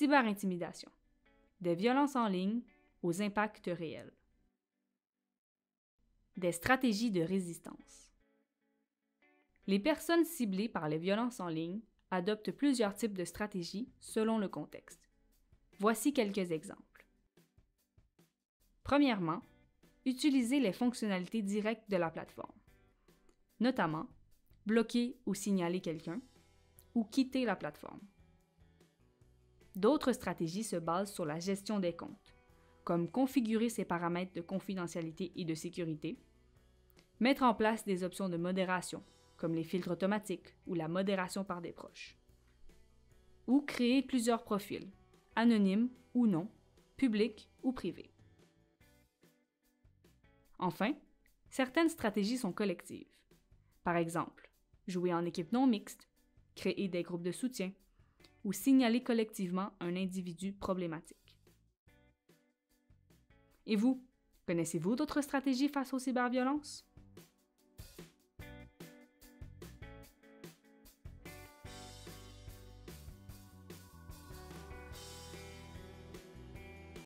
Cyberintimidation. Des violences en ligne aux impacts réels. Des stratégies de résistance. Les personnes ciblées par les violences en ligne adoptent plusieurs types de stratégies selon le contexte. Voici quelques exemples. Premièrement, utiliser les fonctionnalités directes de la plateforme, notamment bloquer ou signaler quelqu'un ou quitter la plateforme. D'autres stratégies se basent sur la gestion des comptes, comme configurer ses paramètres de confidentialité et de sécurité, mettre en place des options de modération, comme les filtres automatiques ou la modération par des proches, ou créer plusieurs profils, anonymes ou non, publics ou privés. Enfin, certaines stratégies sont collectives. Par exemple, jouer en équipe non mixte, créer des groupes de soutien ou signaler collectivement un individu problématique. Et vous, connaissez-vous d'autres stratégies face aux cyberviolences?